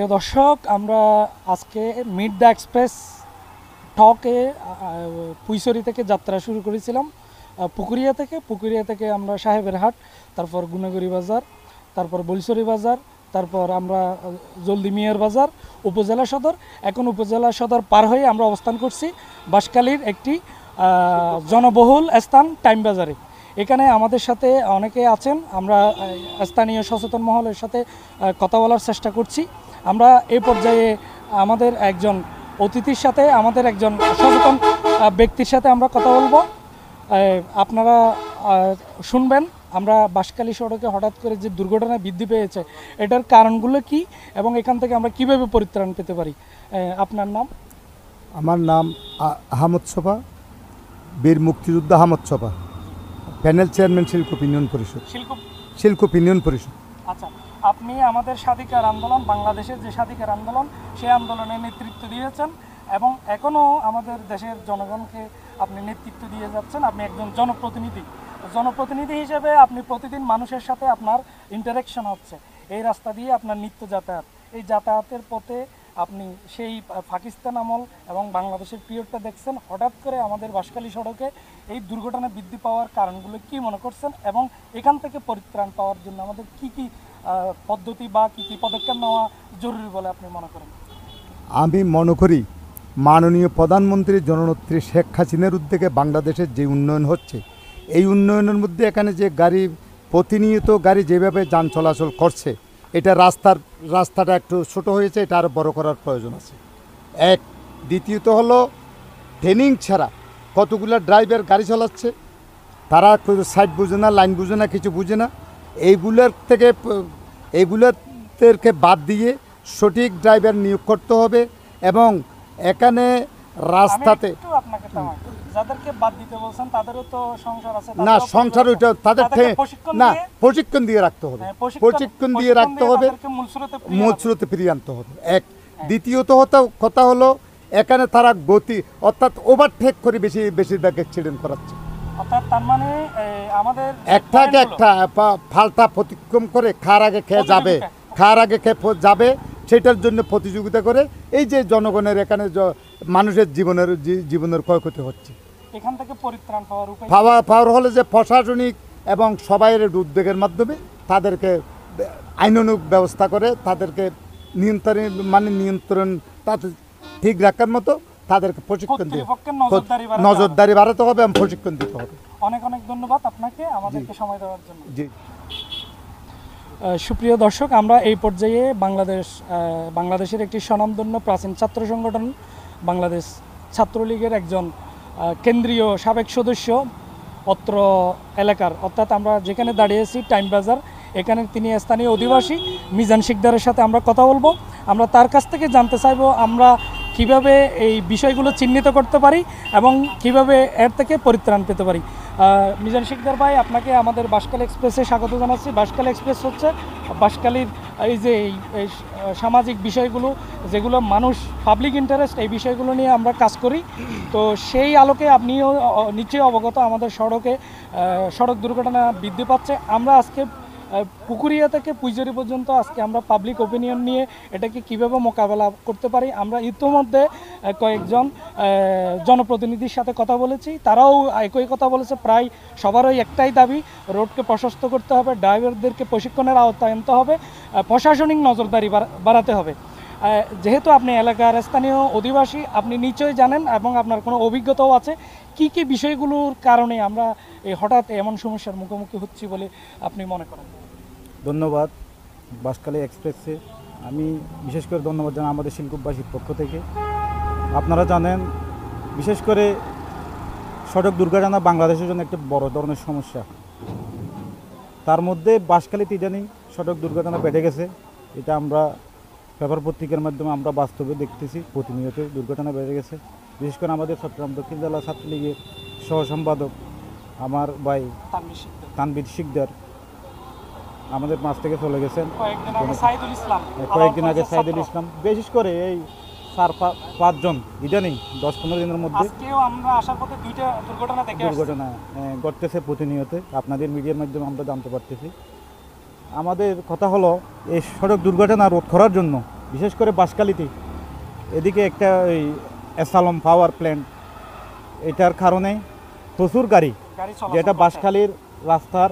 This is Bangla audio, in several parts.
সুপ্রিয় দর্শক, আমরা আজকে মিড দ্য এক্সপ্রেস ঠকে পুইসরি থেকে যাত্রা শুরু করেছিলাম। পুকুরিয়া থেকে পুকুরিয়া থেকে আমরা সাহেবের হাট, তারপর গুনাগুড়ি বাজার, তারপর বলসরি বাজার, তারপর আমরা জলদি মিয়ার বাজার, উপজেলা সদর। এখন উপজেলা সদর পার হয়ে আমরা অবস্থান করছি বাঁশখালীর একটি জনবহুল স্থান, টাইম বাজারে। এখানে আমাদের সাথে অনেকে আছেন। আমরা স্থানীয় সচেতন মহলের সাথে কথা বলার চেষ্টা করছি। আমরা এই পর্যায়ে আমাদের একজন অতিথির সাথে, আমাদের একজন সচেতন ব্যক্তির সাথে আমরা কথা বলব। আপনারা শুনবেন। আমরা বাঁশখালী সড়কে হঠাৎ করে যে দুর্ঘটনা বৃদ্ধি পেয়েছে, এটার কারণগুলো কি এবং এখান থেকে আমরা কীভাবে পরিত্রাণ পেতে পারি? আপনার নাম? আমার নাম আহমদ সোফা, বীর মুক্তিযোদ্ধা আহমদ সোফা। প্যানেল চেয়ারম্যান শিল্প ইউনিয়ন পরিষদ। শিল্প? শিল্প ইউনিয়ন পরিষদ। আচ্ছা আপনি আমাদের স্বাধিকার আন্দোলন বাংলাদেশের যে স্বাধিকার আন্দোলন সেই আন্দোলনে নেতৃত্ব দিয়েছেন এবং এখনও আমাদের দেশের জনগণকে আপনি নেতৃত্ব দিয়ে যাচ্ছেন। আপনি একজন জনপ্রতিনিধি। জনপ্রতিনিধি হিসেবে আপনি প্রতিদিন মানুষের সাথে আপনার ইন্টারাকশন হচ্ছে। এই রাস্তা দিয়ে আপনার নিত্য যাতায়াত। এই যাতায়াতের পথে আপনি সেই পাকিস্তান আমল এবং বাংলাদেশের পিরিয়ডটা দেখছেন, হঠাৎ করে আমাদের বাঁশখালী সড়কে এই দুর্ঘটনা বৃদ্ধি পাওয়ার কারণগুলো কি মনে করছেন এবং এখান থেকে পরিত্রাণ পাওয়ার জন্য আমাদের কি কি পদ্ধতি বা কি কি পদক্ষেপ নেওয়া জরুরি বলে আপনি মনে করেন? আমি মনে করি মাননীয় প্রধানমন্ত্রী জননেত্রী শেখ হাসিনার উদ্যোগে বাংলাদেশের যে উন্নয়ন হচ্ছে, এই উন্নয়নের মধ্যে এখানে যে গাড়ি, প্রতিনিয়ত গাড়ি যেভাবে যান চলাচল করছে এটা রাস্তার, রাস্তাটা একটু ছোট হয়েছে, এটা আরও বড় করার প্রয়োজন আছে। এক, দ্বিতীয়ত হলো ট্রেনিং ছাড়া কতগুলো ড্রাইভার গাড়ি চালাচ্ছে, তারা সাইড বুঝে না লাইন বুঝে না, কিছু বুঝে না। এইগুলোর থেকে এইগুলোদেরকে বাদ দিয়ে সঠিক ড্রাইভার নিয়োগ করতে হবে এবং এখানে রাস্তাতে। যাদেরকে বাদ দিতে বলছেন তাদেরও তো সংসার আছে না সংসার ওইটা তাদের না প্রশিক্ষণ দিয়ে রাখতে হবে। হ্যাঁ, প্রশিক্ষণ দিয়ে রাখতে হবে। ফিরিয়ে আনতে হবে। এক। দ্বিতীয়ত হতো কথা হলো এখানে তারা গতি অর্থাৎ ওভারটেক করে বেশি বেশিরভাগ অ্যাক্সিডেন্ট করাচ্ছে। মানে একটাকে একটা প্রতিক্রম করে খার আগে খেয়ে যাবে। খার আগে খেয়ে যাবে। সেটার জন্য প্রতিযোগিতা করে এই যে জনগণের এখানে মানুষের জীবনের জীবনের ক্ষয়ক্ষতি হচ্ছে। এখান থেকে পরিত্রাণ পাওয়ার পাওয়া পাওয়ার হলে যে প্রশাসনিক এবং সবাইয়ের উদ্যোগের মাধ্যমে তাদেরকে আইনানুগ ব্যবস্থা করে তাদেরকে নিয়ন্ত্রণ মানে নিয়ন্ত্রণ তাদের ঠিক রাখার মতো তাদেরকে প্রশিক্ষণ দিয়ে নজরদারি বাড়াতে হবে। এবং প্রশিক্ষণ দিতে হবে। অনেক অনেক ধন্যবাদ আপনাকে। আমাদেরকে সময় দেওয়ার জন্য। জি। সুপ্রিয় দর্শক, আমরা এই পর্যায়ে বাংলাদেশ বাংলাদেশের একটি স্বনামধন্য প্রাচীন ছাত্র সংগঠন, বাংলাদেশ ছাত্রলীগের একজন কেন্দ্রীয় সাবেক সদস্য অত্র এলাকার, অর্থাৎ আমরা যেখানে দাঁড়িয়েছি, টাইম বাজার, এখানে তিনি স্থানীয় অধিবাসী মিজান শিকদারের সাথে আমরা কথা বলব। আমরা তার কাছ থেকে জানতে চাইব আমরা কীভাবে এই বিষয়গুলো চিহ্নিত করতে পারি এবং কীভাবে এর থেকে পরিত্রাণ পেতে পারি। মিজান শিকদার ভাই, আপনাকে আমাদের বাঁশখালী এক্সপ্রেসে স্বাগত জানাচ্ছি। বাঁশখালী এক্সপ্রেস হচ্ছে বাঁশখালীর এই যে এই সামাজিক বিষয়গুলো, যেগুলো মানুষ পাবলিক ইন্টারেস্ট এই বিষয়গুলো নিয়ে আমরা কাজ করি। তো সেই আলোকে আপনিও নিশ্চয়ই অবগত আমাদের সড়কে সড়ক দুর্ঘটনা বৃদ্ধি পাচ্ছে। আমরা আজকে পুকুরিয়া থেকে পুজোরি পর্যন্ত আজকে আমরা পাবলিক ওপিনিয়ন নিয়ে এটাকে কীভাবে মোকাবেলা করতে পারি, আমরা ইতিমধ্যে কয়েকজন জনপ্রতিনিধির সাথে কথা বলেছি। তারাও একই কথা বলেছে, প্রায় সবারই একটাই দাবি, রোডকে প্রশস্ত করতে হবে, ড্রাইভারদেরকে প্রশিক্ষণের আওতায় আনতে হবে প্রশাসনিক নজরদারি বাড়া- বাড়াতে হবে। যেহেতু আপনি এলাকার স্থানীয় অধিবাসী, আপনি নিশ্চয়ই জানেন এবং আপনার কোনো অভিজ্ঞতাও আছে, কি কি বিষয়গুলোর কারণে আমরা হঠাৎ এমন সমস্যার মুখোমুখি হচ্ছি বলে আপনি মনে করেন? ধন্যবাদ বাসকালী এক্সপ্রেসে। আমি বিশেষ করে ধন্যবাদ জানাই আমাদের শিল্পবাসীর পক্ষ থেকে। আপনারা জানেন বিশেষ করে সড়ক দুর্ঘটনা বাংলাদেশের জন্য একটা বড় ধরনের সমস্যা। তার মধ্যে বাসখালীতে ইদানিং সড়ক দুর্ঘটনা বেড়ে গেছে। এটা আমরা পেপার পত্রিকার মাধ্যমে আমরা বাস্তবে দেখতেছি প্রতিনিয়ত দুর্ঘটনা বেড়ে গেছে। বিশেষ করে আমাদের চট্টগ্রাম দক্ষিণ জেলা ছাত্রলীগের সহ সম্পাদক আমার ভাই। তানবির শিকদার। আমাদের মাছ থেকে চলে গেছেন। কয়েকদিন আগে সাইদুল ইসলাম বিশেষ করে এই চার পাঁচজন ইদানিং দশ পনেরো দিনের মধ্যে আমরা আসার পথে দুইটা দুর্ঘটনা ঘটতেছে প্রতিনিয়ত। আপনাদের মিডিয়ার মাধ্যমে আমরা জানতে পারতেছি। আমাদের কথা হলো এই সড়ক দুর্ঘটনা রোধ করার জন্য বিশেষ করে বাঁশখালীতে এদিকে একটা ওই অ্যাসালম পাওয়ার প্ল্যান্ট এটার কারণে প্রচুর গাড়ি যেটা করতে। রাস্তার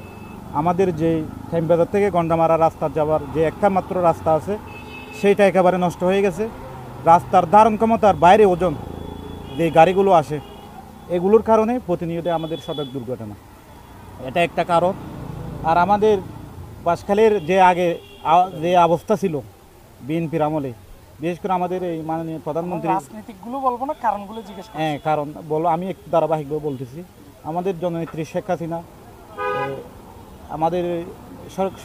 আমাদের যে শ্যামবাজার থেকে গন্ডামারা রাস্তা যাওয়ার যে একটা মাত্র রাস্তা আছে সেইটা একেবারে নষ্ট হয়ে গেছে। রাস্তার ধারণ ক্ষমতার বাইরে ওজন যে গাড়িগুলো আসে এগুলোর কারণে প্রতিনিয়ত আমাদের সড়ক দুর্ঘটনা। এটা একটা কারণ। আর আমাদের বাঁশখালীর যে আগে যে অবস্থা ছিল বিএনপির আমলে বিশেষ করে আমাদের এই মাননীয় প্রধানমন্ত্রী রাজনীতিকগুলো বলব না কারণগুলো জিজ্ঞেস হ্যাঁ কারণ বলো আমি একটু ধারাবাহিকভাবে বলতেছি। আমাদের জননেত্রী শেখ হাসিনা আমাদের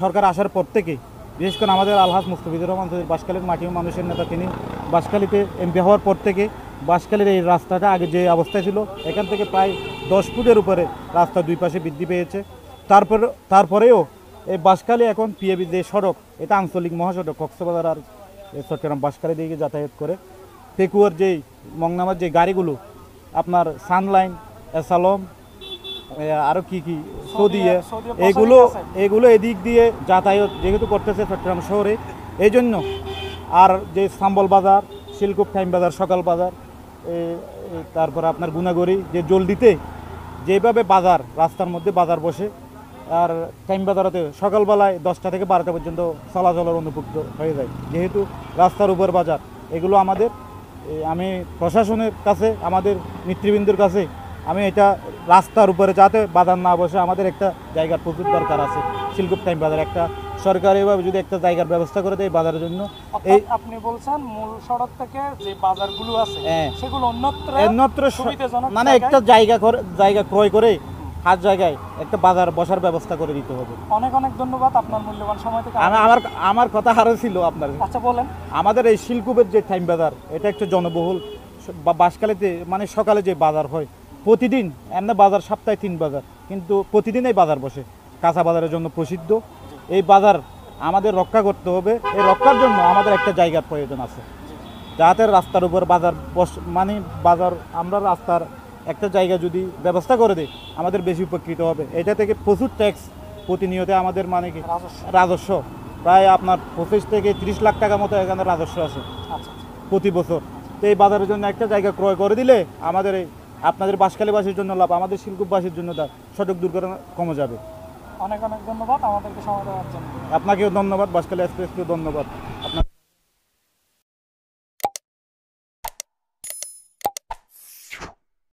সরকার আসার পর থেকে, বিশেষ করে আমাদের আলহাজ মুস্তফিজুর রহমান চৌধুরী বাসকালীর মাটি মানুষের নেতা তিনি বাসকালীতে এমপি হওয়ার পর থেকে বাসকালীর এই রাস্তাটা আগে যে অবস্থায় ছিল, এখান থেকে প্রায় দশ ফুটের উপরে রাস্তা দুই পাশে বৃদ্ধি পেয়েছে। তারপর, তারপরেও এই বাসকালী এখন পিএবি যে সড়ক, এটা আঞ্চলিক মহাসড়ক, কক্সবাজার আর চট্টগ্রাম বাসকালী দিকে যাতায়াত করে। পেকুয়ার যেই মংনামার যে গাড়িগুলো, আপনার সানলাইন, এসালম এ, আরও কি কি? সৌদিয়া এগুলো এগুলো এদিক দিয়ে যাতায়াত যেহেতু করতেছে চট্টগ্রাম শহরে এই জন্য আর যে সাম্বল বাজার শিলকুপ টাইম বাজার সকাল বাজার তারপর আপনার গুনাগরি যে জলদিতে যেভাবে বাজার রাস্তার মধ্যে বাজার বসে আর টাইম বাজারতে সকালবেলায় দশটা থেকে বারোটা পর্যন্ত চলাচলের অনুপযুক্ত হয়ে যায়। যেহেতু রাস্তার উপর বাজার এগুলো আমাদের আমি প্রশাসনের কাছে আমাদের নেতৃবৃন্দের কাছে আমি এটা রাস্তার উপরে যাতে বাজার না বসে আমাদের একটা জায়গার প্রচুর দরকার আছে। শিলকুপ টাইম বাজার একটা সরকারিভাবে যদি একটা জায়গার ব্যবস্থা করে দেয় বাজারের জন্য এই আপনি বলছেন মূল সড়ক থেকে যে বাজারগুলো আছে হ্যাঁ। সেগুলো অন্যত্র অন্যত্র মানে একটা জায়গা করে জায়গা ক্রয় করে হাত জায়গায় একটা বাজার বসার ব্যবস্থা করে দিতে হবে। অনেক অনেক ধন্যবাদ আপনার মূল্যবান সময় থেকে। আমি আমার আমার কথা আরও ছিল আপনার। আচ্ছা বলেন। আমাদের এই শিলকুপের যে টাইম বাজার এটা একটা জনবহুল বা বাসকালেতে মানে সকালে যে বাজার হয় প্রতিদিন এমনি বাজার সপ্তাহে তিন বাজার কিন্তু প্রতিদিন এই বাজার বসে। কাঁচা বাজারের জন্য প্রসিদ্ধ। এই বাজার আমাদের রক্ষা করতে হবে। এই রক্ষার জন্য আমাদের একটা জায়গার প্রয়োজন আছে। যাতে রাস্তার উপর বাজার বস মানে বাজার আমরা রাস্তার একটা জায়গা যদি ব্যবস্থা করে দিই আমাদের বেশি উপকৃত হবে। এটা থেকে প্রচুর ট্যাক্স প্রতিনিয়ত আমাদের মানে কি? রাজস্ব। প্রায় আপনার পঁচিশ থেকে তিরিশ লাখ টাকা মতো এখানে রাজস্ব আছে আচ্ছা আচ্ছা। প্রতি বছর। তো এই বাজারের জন্য একটা জায়গা ক্রয় করে দিলে আমাদের এই আপনাদের বাসকালীবাসীর জন্য লাভ আমাদের শিলকুপবাসীর জন্য লাভ সড়ক দুর্ঘটনা কমে যাবে। অনেক অনেক ধন্যবাদ আমাদেরকে সময় দেওয়ার জন্য। আপনাকেও ধন্যবাদ বাসকালী এক্সপ্রেসকেও ধন্যবাদ।